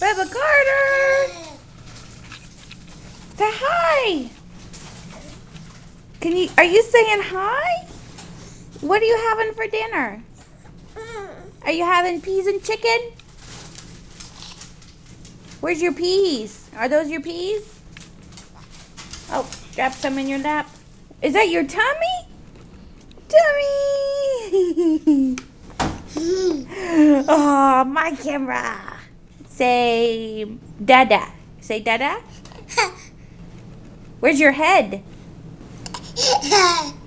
Bubba Carter! Say hi! Can you, are you saying hi? What are you having for dinner? Are you having peas and chicken? Where's your peas? Are those your peas? Oh, drop some in your lap. Is that your tummy? Tummy! oh, my camera. Say dada. Say dada. Where's your head?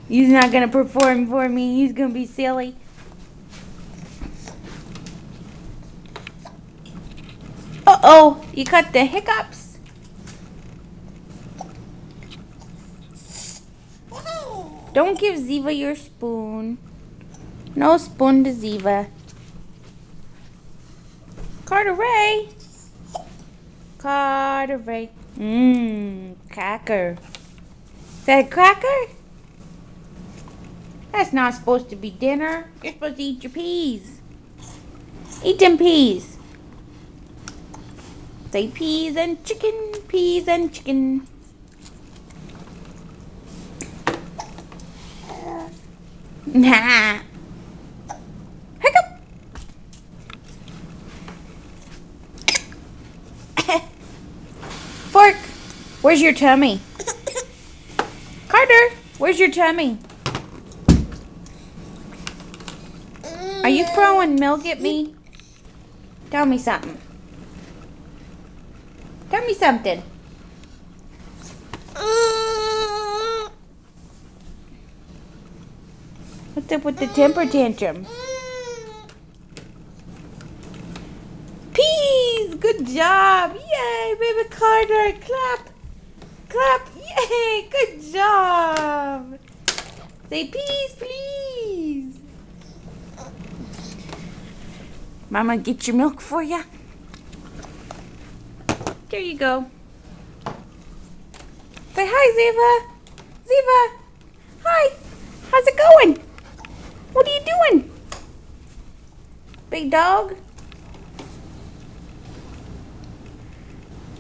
He's not gonna perform for me. He's gonna be silly. Uh oh, you got the hiccups. Don't give Ziva your spoon. No spoon to Ziva. Carter Ray. Carter Ray. Mmm, cracker. Is that a cracker? That's not supposed to be dinner. You're supposed to eat your peas. Eat them peas. Say peas and chicken, peas and chicken. Nah. Hiccup. Fork, where's your tummy? Carter, where's your tummy? Are you throwing milk at me? Tell me something. Tell me something. What's up with the temper tantrum? Peas! Good job! Yay, baby Carter! Clap! Clap! Yay! Good job! Say peas, please! Mama, get your milk for you. There you go. Say hi, Ziva. Ziva. Hi. How's it going? What are you doing? Big dog?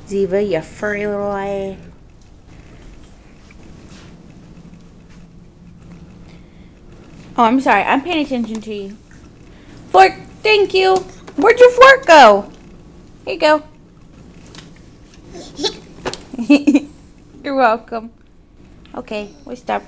Ziva, you furry little eye. Oh, I'm sorry. I'm paying attention to you. Fork, thank you. Where'd your fork go? Here you go. You're welcome. Okay, we stop